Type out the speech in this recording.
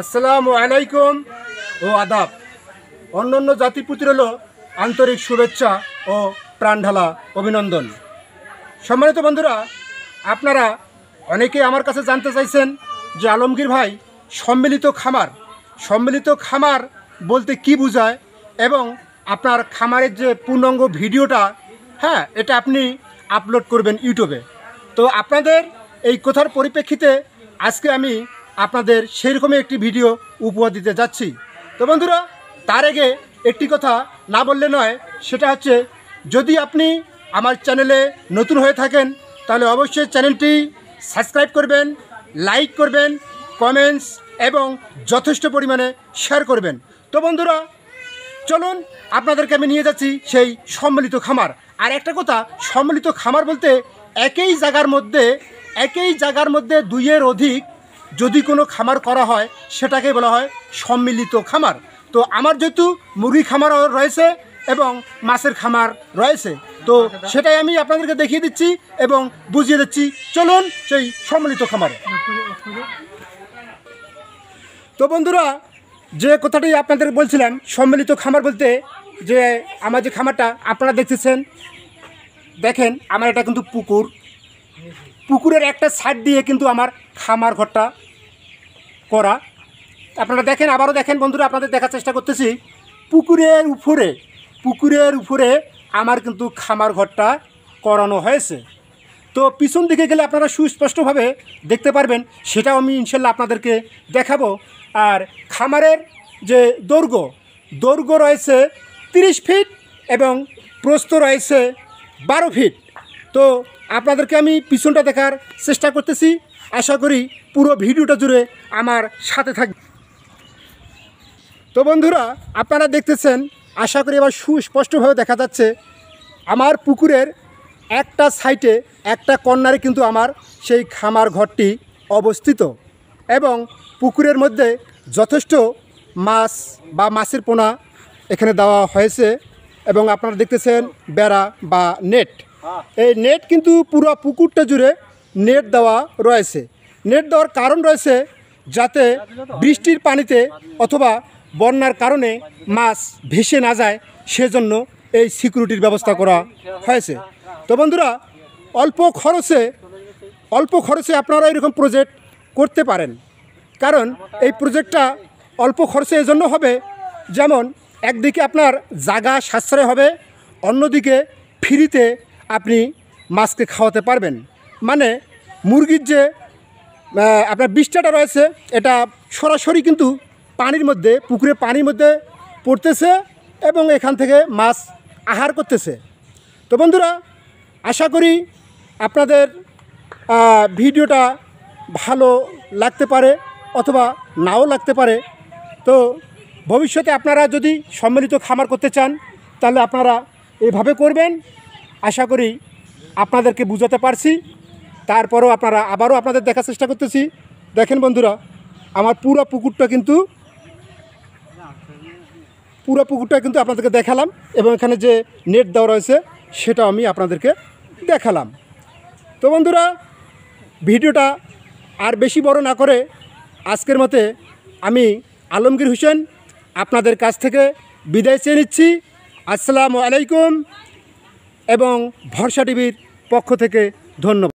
আসসালামু আলাইকুম ও আদাব। অন্যান্য জাতির প্রতি হলো আন্তরিক শুভেচ্ছা ও প্রাণঢালা অভিনন্দন। সম্মানিত বন্ধুরা, আপনারা অনেকেই আমার কাছে জানতে চাইছেন যে আলমগীর ভাই সম্মিলিত খামার সম্মিলিত খামার বলতে কি বোঝায় এবং আপনার খামারের যে পূর্ণাঙ্গ ভিডিওটা হ্যাঁ এটা আপনি আপলোড করবেন ইউটিউবে। তো আপনাদের এই কথার পরিপ্রেক্ষিতে আজকে আমি আপনাদের সেইরকমই একটি ভিডিও উপহার দিতে যাচ্ছি। তো বন্ধুরা, তার আগে একটি কথা না বললে নয়, সেটা হচ্ছে, যদি আপনি আমার চ্যানেলে নতুন হয়ে থাকেন, তাহলে অবশ্যই চ্যানেলটি সাবস্ক্রাইব করবেন, লাইক করবেন, কমেন্টস এবং যথেষ্ট পরিমাণে শেয়ার করবেন। তো বন্ধুরা, চলুন, আপনাদেরকে আমি নিয়ে যাচ্ছি সেই সম্মিলিত খামার। আর একটা কথা, সম্মিলিত খামার বলতে একই জায়গার মধ্যে, একই জায়গার মধ্যে দুইয়ের অধিক যদি কোনো খামার করা হয়, সেটাকে বলা হয় সম্মিলিত খামার। তো আমার যেহেতু মুরগি খামারও রয়েছে এবং মাছের খামার রয়েছে, তো সেটাই আমি আপনাদেরকে দেখিয়ে দিচ্ছি এবং বুঝিয়ে দিচ্ছি। চলুন সেই সম্মিলিত খামারে। তো বন্ধুরা, যে কথাটি আপনাদের বলছিলাম, সম্মিলিত খামার বলতে যে আমার যে খামারটা, আপনারা দেখতেছেন। দেখেন, আমার এটা কিন্তু পুকুর। পুকুরের একটা সাইড দিয়ে কিন্তু আমার খামার ঘরটা করা। আপনারা দেখেন, আবারও দেখেন বন্ধুরা, আপনাদের দেখার চেষ্টা করতেছি। পুকুরের উপরে পুকুরের উপরে আমার কিন্তু খামার ঘরটা করানো হয়েছে। তো পিছন দিকে গেলে আপনারা সুস্পষ্টভাবে দেখতে পারবেন, সেটাও আমি ইনশাল্লাহ আপনাদেরকে দেখাবো। আর খামারের যে দৈর্ঘ্য দৈর্ঘ্য রয়েছে তিরিশ ফিট এবং প্রস্থ রয়েছে বারো ফিট। তো আপনাদেরকে আমি পিছনটা দেখার চেষ্টা করতেছি। আশা করি পুরো ভিডিওটা জুড়ে আমার সাথে থাকবে তো বন্ধুরা, আপনারা দেখতেছেন, আশা করি এবার সুস্পষ্টভাবে দেখা যাচ্ছে, আমার পুকুরের একটা সাইটে একটা কর্নারে কিন্তু আমার সেই খামার ঘরটি অবস্থিত এবং পুকুরের মধ্যে যথেষ্ট মাছ বা মাছের পোনা এখানে দেওয়া হয়েছে এবং আপনারা দেখতেছেন বেড়া বা নেট। এই নেট কিন্তু পুরো পুকুরটা জুড়ে নেট দেওয়া রয়েছে। নেট দেওয়ার কারণ রয়েছে যাতে বৃষ্টির পানিতে অথবা বন্যার কারণে মাছ ভেসে না যায়, সেজন্য এই সিকিউরিটির ব্যবস্থা করা হয়েছে। তো বন্ধুরা, অল্প খরচে অল্প খরচে আপনারা এরকম প্রজেক্ট করতে পারেন। কারণ এই প্রজেক্টটা অল্প খরচে এজন্য হবে। যেমন, একদিকে আপনার জাগা সাশ্রয় হবে, অন্যদিকে ফ্রিতে আপনি মাছকে খাওয়াতে পারবেন। মানে মুরগির যে আপনার বিষ্ঠাটা রয়েছে, এটা সরাসরি কিন্তু পানির মধ্যে, পুকুরে পানির মধ্যে পড়তেছে এবং এখান থেকে মাছ আহার করতেছে। তো বন্ধুরা, আশা করি আপনাদের ভিডিওটা ভালো লাগতে পারে অথবা নাও লাগতে পারে। তো ভবিষ্যতে আপনারা যদি সম্মিলিত খামার করতে চান, তাহলে আপনারা এভাবে করবেন। আশা করি আপনাদেরকে বুঝাতে পারছি। তারপরেও আপনারা আবারও আপনাদের দেখার চেষ্টা করতেছি। দেখেন বন্ধুরা, আমার পুরো পুকুরটা কিন্তু পুরো পুকুরটা কিন্তু আপনাদেরকে দেখালাম এবং এখানে যে নেট দেওয়া রয়েছে, সেটাও আমি আপনাদেরকে দেখালাম। তো বন্ধুরা, ভিডিওটা আর বেশি বড় না করে আজকের মতে আমি আলমগীর হোসেন আপনাদের কাছ থেকে বিদায় চেয়ে নিচ্ছি। আসসালামু আলাইকুম এবং ভরসা টিভির পক্ষ থেকে ধন্যবাদ।